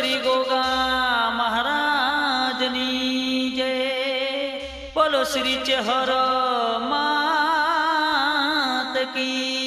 શ્રી ગોગા મહારાજની જય બોલો શ્રી ચહર માત કી